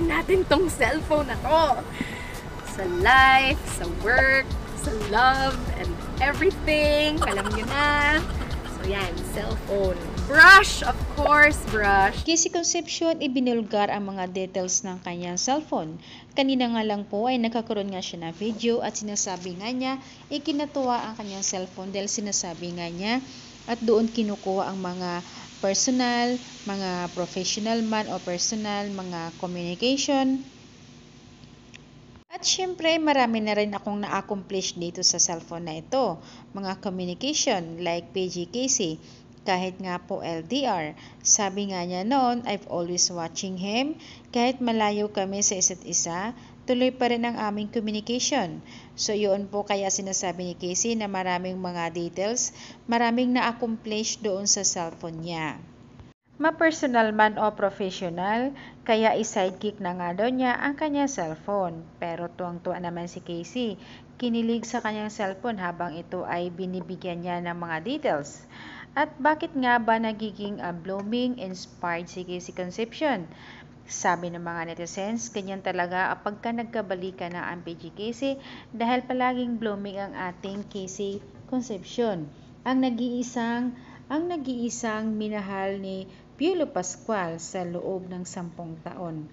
natin tong cellphone na to. Sa life, sa work, sa love, and everything. Alam nyo na. So yan, cellphone. Brush, of course, brush. Kisi Concepcion, ibinulgar ang mga details ng kanyang cellphone. Kanina nga lang po ay nakakaroon nga siya ng video at sinasabi nga niya, ikinatuwa ang kanyang cellphone dahil sinasabi nga niya at doon kinukuha ang mga personal, mga professional man o personal, mga communication. At syempre, marami na rin akong na-accomplish dito sa cellphone na ito. Mga communication like PGKC, kahit nga po LDR. Sabi nga niya noon, I've always watching him. Kahit malayo kami sa isa't isa, tuloy pa rin ang aming communication. So yun po kaya sinasabi ni Casey na maraming mga details, maraming na-accomplish doon sa cellphone niya. Ma-personal man o professional, kaya i-sidekick na nga daw niya ang kanyang cellphone. Pero tuwang-tuwa naman si Casey, kinilig sa kanyang cellphone habang ito ay binibigyan niya ng mga details. At bakit nga ba nagiging uh, blooming, inspired si Casey Concepcion? Sabi ng mga netizens, ganyan talaga kapag ka nagkabalikan na ang PG Casey dahil palaging blooming ang ating Casey Concepcion. Ang nag-iisang ang nag-iisang minahal ni Piolo Pascual sa loob ng sampung taon.